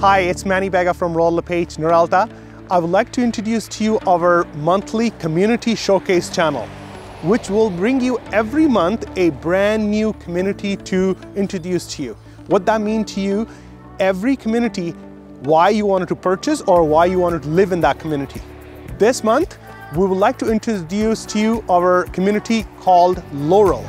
Hi, it's Mani Bagga from Royal LePage, Noralta. I would like to introduce to you our monthly community showcase channel, which will bring you every month a brand new community to introduce to you. What that means to you, every community, why you wanted to purchase or why you wanted to live in that community. This month, we would like to introduce to you our community called Laurel.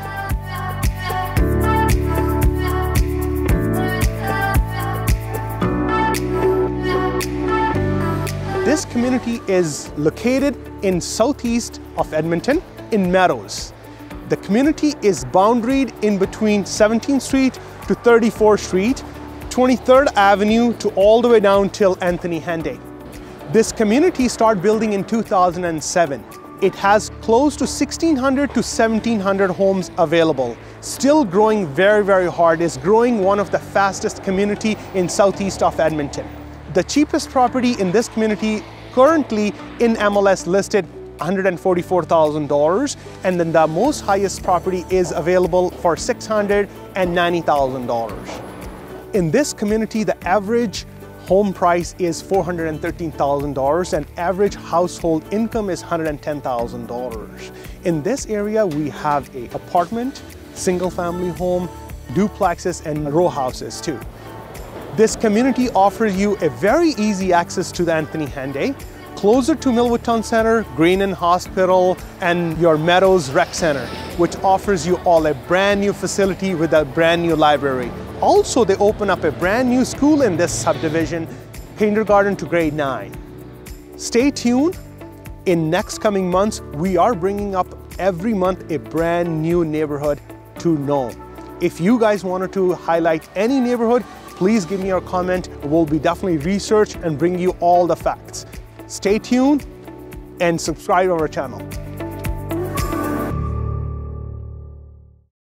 This community is located in southeast of Edmonton in Meadows. The community is boundaried in between 17th Street to 34th Street, 23rd Avenue to all the way down till Anthony Henday. This community started building in 2007. It has close to 1600 to 1700 homes available. Still growing very, very hard. It's growing one of the fastest community in southeast of Edmonton. The cheapest property in this community currently in MLS listed $144,000 and then the most highest property is available for $690,000. In this community, the average home price is $413,000 and average household income is $110,000. In this area, we have a apartment, single family home, duplexes and row houses too. This community offers you a very easy access to the Anthony Henday, closer to Mill Woods Town Center, Grey Nuns Hospital, and your Meadows Rec Center, which offers you all a brand new facility with a brand new library. Also, they open up a brand new school in this subdivision, kindergarten to grade 9. Stay tuned. In next coming months, we are bringing up every month a brand new neighborhood to know. If you guys wanted to highlight any neighborhood, please give me your comment. We'll be definitely research and bring you all the facts. Stay tuned and subscribe to our channel.